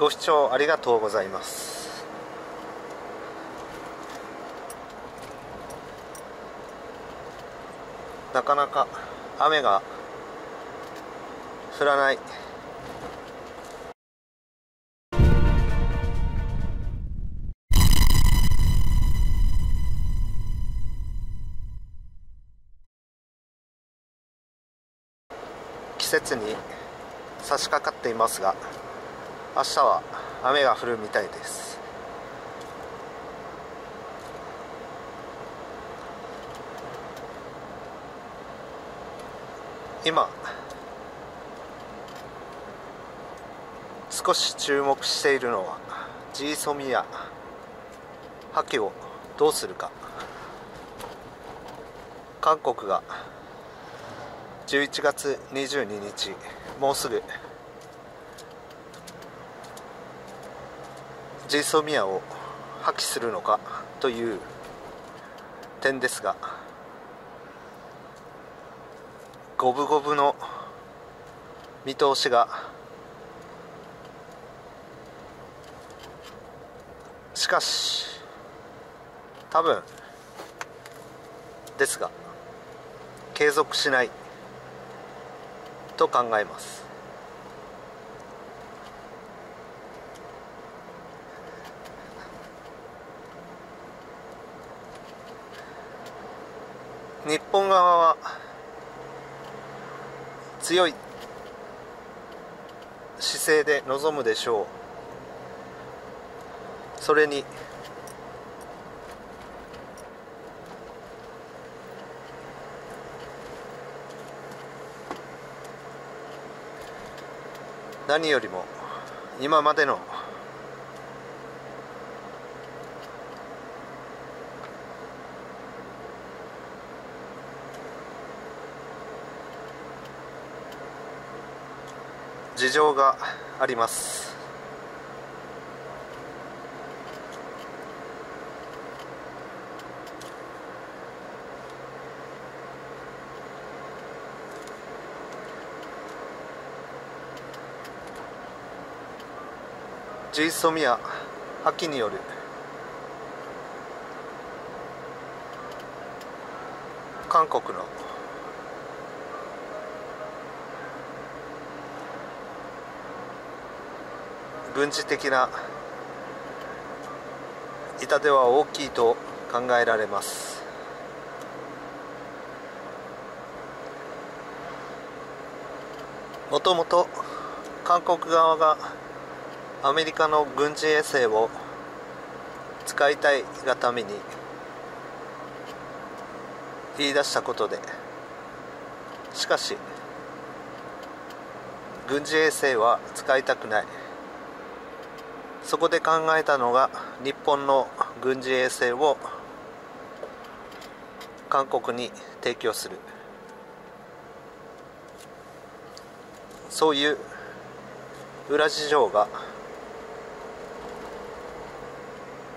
ご視聴ありがとうございます。なかなか雨が降らない。季節に差し掛かっていますが明日は雨が降るみたいです。今少し注目しているのはジーソミア破棄をどうするか。韓国が11月22日もうすぐジーソミアを破棄するのかという点ですが五分五分の見通しがしかし多分ですが継続しないと考えます。本側は強い姿勢で臨むでしょう。それに何よりも今までの事情があります。ジーソミア秋による。韓国の軍事的な痛手は大きいと考えられます。もともと韓国側がアメリカの軍事衛星を使いたいがために言い出したことでしかし軍事衛星は使いたくない。そこで考えたのが日本の軍事衛星を韓国に提供する。そういう裏事情が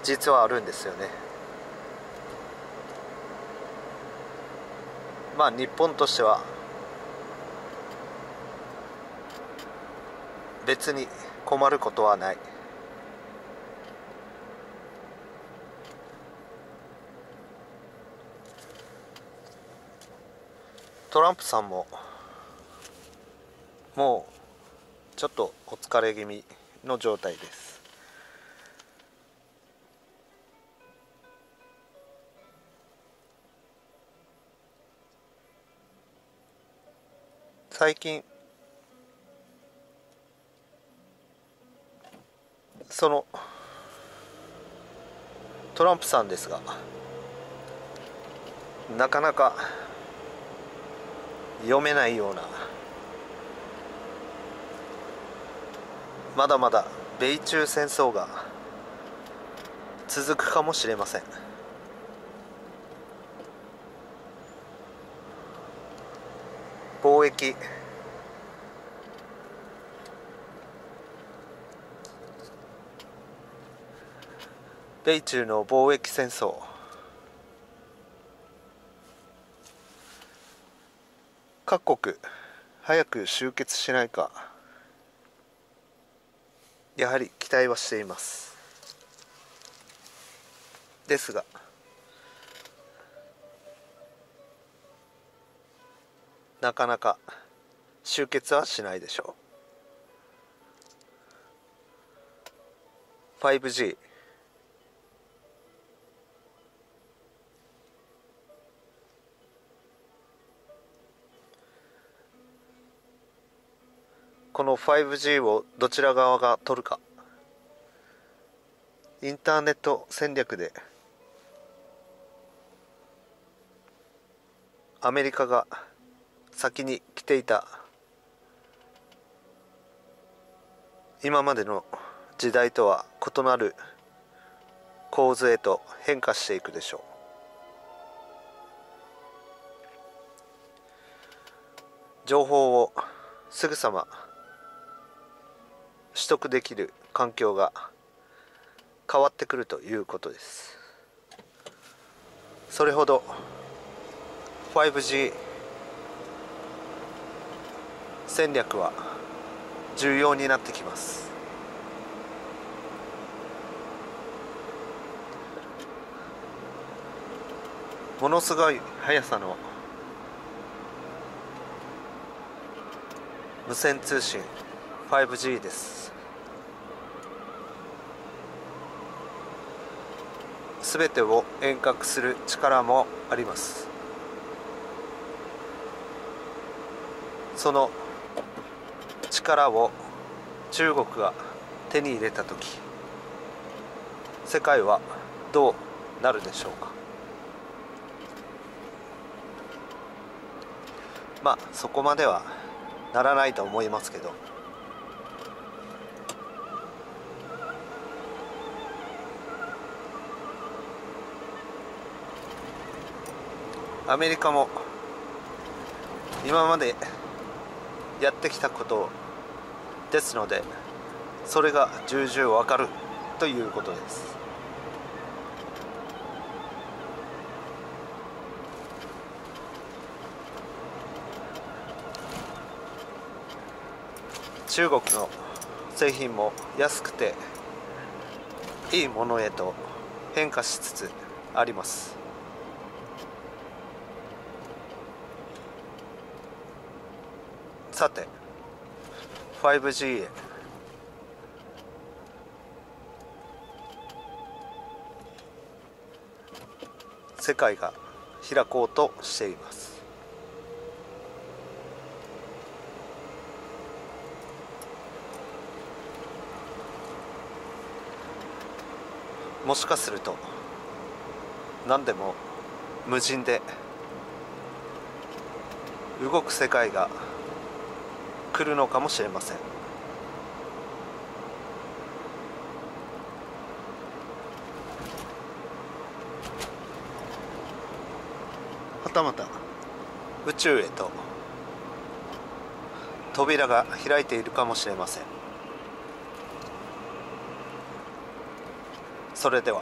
実はあるんですよね。まあ日本としては別に困ることはない。トランプさんももうちょっとお疲れ気味の状態です。最近そのトランプさんですがなかなか読めないような。まだまだ米中戦争が続くかもしれません。貿易。米中の貿易戦争。各国早く終結しないかやはり期待はしています。ですがなかなか集結はしないでしょう。5G この 5G をどちら側が取るか。インターネット戦略でアメリカが先に来ていた今までの時代とは異なる構図へと変化していくでしょう。情報をすぐさま取得できる環境が変わってくるということです。それほど 5G 戦略は重要になってきます。ものすごい速さの無線通信 5G です。全てを遠隔する力もあります。その力を中国が手に入れた時世界はどうなるでしょうか。まあそこまではならないと思いますけど。アメリカも今までやってきたことですのでそれが重々わかるということです。中国の製品も安くていいものへと変化しつつあります。さて 5G へ。世界が開こうとしています。もしかすると何でも無人で動く世界が来るのかもしれません。はたまた。宇宙へと。扉が開いているかもしれません。それでは